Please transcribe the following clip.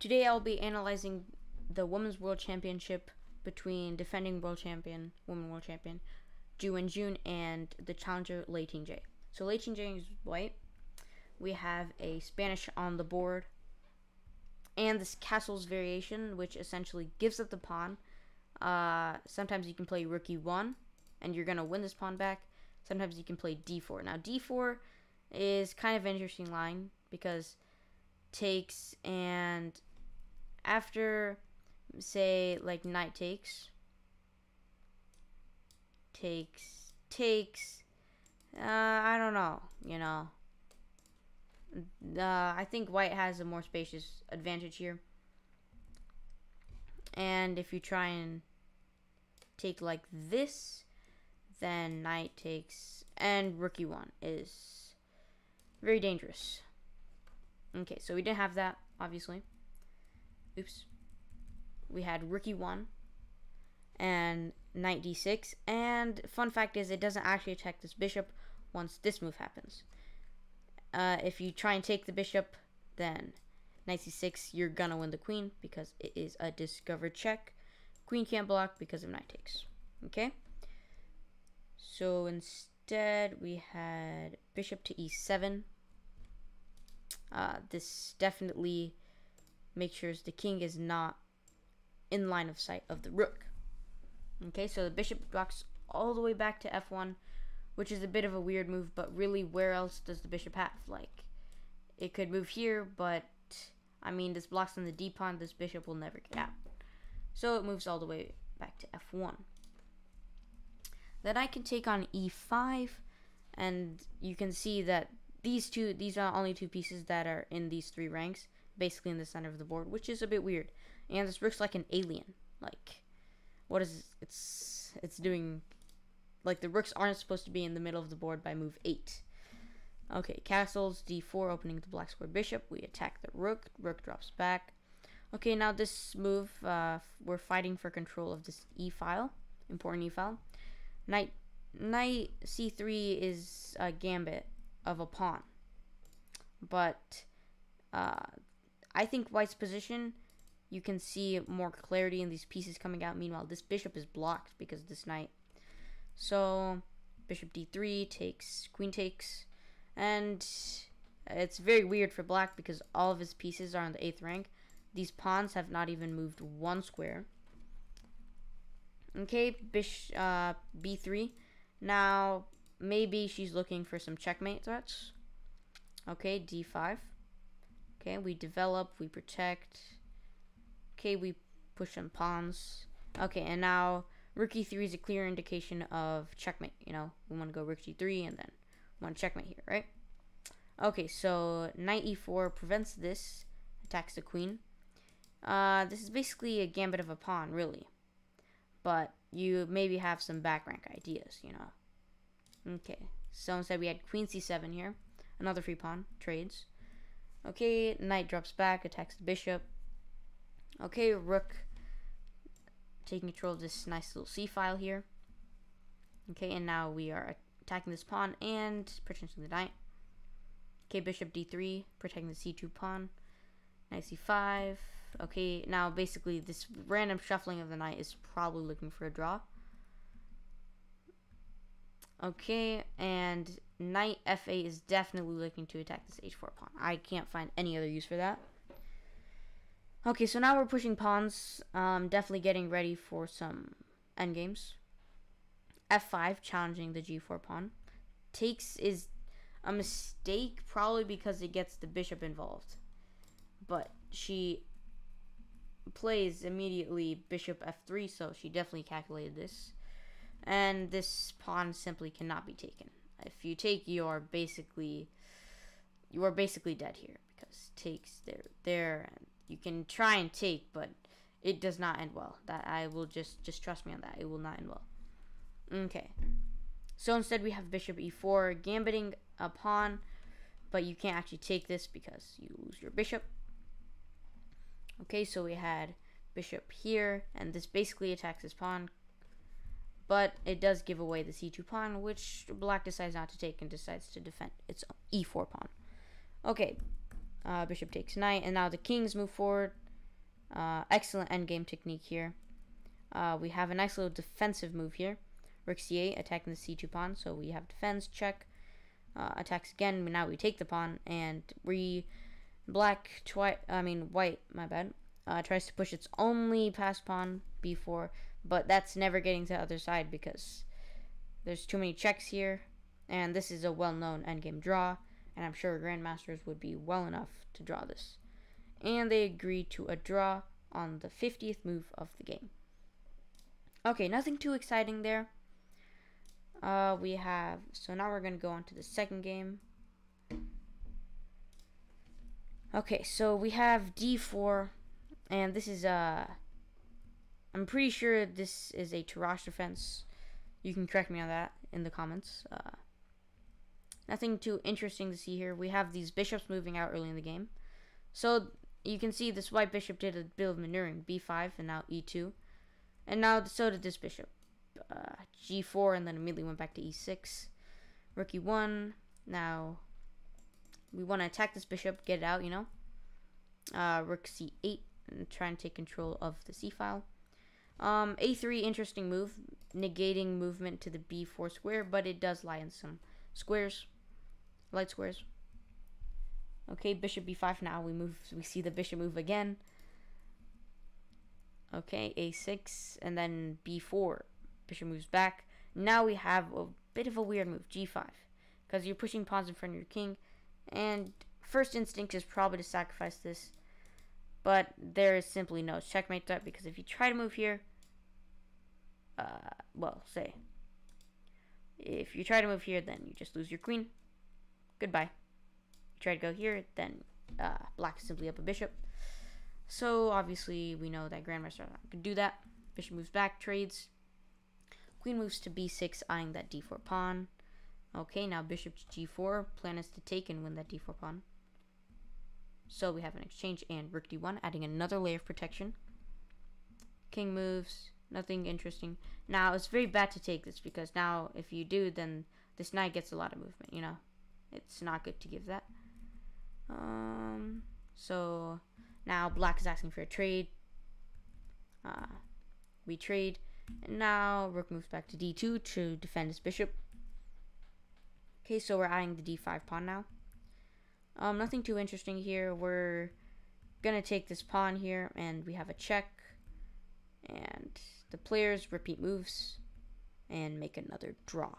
Today I'll be analyzing the Women's World Championship between defending world champion, women world champion, Ju Wenjun, and the challenger Lei Tingjie. So Lei Tingjie is white. We have a Spanish on the board, and this castle's variation, which essentially gives up the pawn. Uh, sometimes you can play rook e1, and you're gonna win this pawn back. Sometimes you can play d4. Now d4 is kind of an interesting line because takes and after say like knight takes takes takes uh, I don't know you know. Uh, I think white has a more spacious advantage here. And if you try and take like this then knight takes and rook e1 is very dangerous. Okay so we didn't have that obviously oops. We had rook e1 and knight d6 and fun fact is it doesn't actually attack this bishop once this move happens. Uh, if you try and take the bishop then knight c6 you're gonna win the queen because it is a discovered check. Queen can't block because of knight takes. Okay? So instead we had bishop to e7 uh, this definitely makes sure the king is not in line of sight of the rook. Okay, so the bishop blocks all the way back to f1, which is a bit of a weird move, but really, where else does the bishop have? Like, it could move here, but, I mean, this blocks on the d pawn, this bishop will never get out. So it moves all the way back to f1. Then I can take on e5, and you can see that these two, these are only two pieces that are in these three ranks basically in the center of the board, which is a bit weird. And this looks like an alien. Like, what is it's it's doing? Like the rooks aren't supposed to be in the middle of the board by move eight. Okay, castles d4 opening the black square bishop. We attack the rook. Rook drops back. Okay, now this move, uh, we're fighting for control of this e file, important e file. Knight knight c3 is a gambit of a pawn, but uh, I think white's position, you can see more clarity in these pieces coming out. Meanwhile, this bishop is blocked because of this knight. So, bishop d3 takes, queen takes, and it's very weird for black because all of his pieces are on the 8th rank. These pawns have not even moved one square. Okay, uh, b3. Now, maybe she's looking for some checkmate threats. Okay, d5. Okay, we develop, we protect. Okay, we push some pawns. Okay, and now rook e3 is a clear indication of checkmate. You know, we want to go rook g3 and then we want to checkmate here, right? Okay, so knight e4 prevents this, attacks the queen. Uh, this is basically a gambit of a pawn, really. But you maybe have some back rank ideas, you know. Okay, so instead we had queen c7 here. Another free pawn, trades. Okay, knight drops back, attacks the bishop. Okay, rook taking control of this nice little c file here. Okay, and now we are attacking this pawn and protecting the knight. Okay, bishop d3, protecting the c2 pawn. Knight c5. Okay, now basically this random shuffling of the knight is probably looking for a draw. Okay, and knight f8 is definitely looking to attack this h4 pawn. I can't find any other use for that. Okay, so now we're pushing pawns. Um, definitely getting ready for some endgames. f5, challenging the g4 pawn. Takes is a mistake, probably because it gets the bishop involved. But she plays immediately bishop f3, so she definitely calculated this and this pawn simply cannot be taken. If you take, you are basically you are basically dead here because takes there there and you can try and take, but it does not end well. That I will just just trust me on that. It will not end well. Okay. So instead we have bishop e4 gambiting a pawn, but you can't actually take this because you lose your bishop. Okay, so we had bishop here, and this basically attacks his pawn but it does give away the c2 pawn, which black decides not to take and decides to defend its e4 pawn. Okay, uh, bishop takes knight, and now the kings move forward. Uh, excellent endgame technique here. Uh, we have a nice little defensive move here. Rook c8 attacking the c2 pawn, so we have defense check. Uh, attacks again. Now we take the pawn, and we black twice. I mean white. My bad. Uh, tries to push its only pass pawn b4, but that's never getting to the other side because there's too many checks here, and this is a well-known endgame draw, and I'm sure grandmasters would be well enough to draw this. And they agree to a draw on the 50th move of the game. Okay, nothing too exciting there. Uh, we have, so now we're going to go on to the second game. Okay, so we have d4, and this is, uh, I'm pretty sure this is a Tarrasch defense. You can correct me on that in the comments. Uh, nothing too interesting to see here. We have these bishops moving out early in the game. So you can see this white bishop did a bit of maneuvering, b5 and now e2. And now so did this bishop. Uh, g4 and then immediately went back to e6. Rook e1. Now we want to attack this bishop, get it out, you know. Uh, rook c8 and try and take control of the c file. Um, a3, interesting move, negating movement to the b4 square, but it does lie in some squares, light squares. Okay, bishop b5 now, we move, we see the bishop move again. Okay, a6, and then b4, bishop moves back. Now we have a bit of a weird move, g5, because you're pushing pawns in front of your king, and first instinct is probably to sacrifice this, but there is simply no checkmate threat, because if you try to move here, uh, well, say, if you try to move here, then you just lose your queen. Goodbye. You try to go here, then uh, black is simply up a bishop. So obviously we know that Grandmaster can do that. Bishop moves back, trades. Queen moves to b6, eyeing that d4 pawn. Okay, now bishop to g4. Plan is to take and win that d4 pawn. So we have an exchange and rook d1, adding another layer of protection. King moves, nothing interesting. Now, it's very bad to take this because now if you do, then this knight gets a lot of movement, you know. It's not good to give that. Um, so now black is asking for a trade. Uh, we trade. And now rook moves back to d2 to defend his bishop. Okay, so we're eyeing the d5 pawn now. Um, nothing too interesting here. We're gonna take this pawn here, and we have a check. And the players repeat moves and make another draw.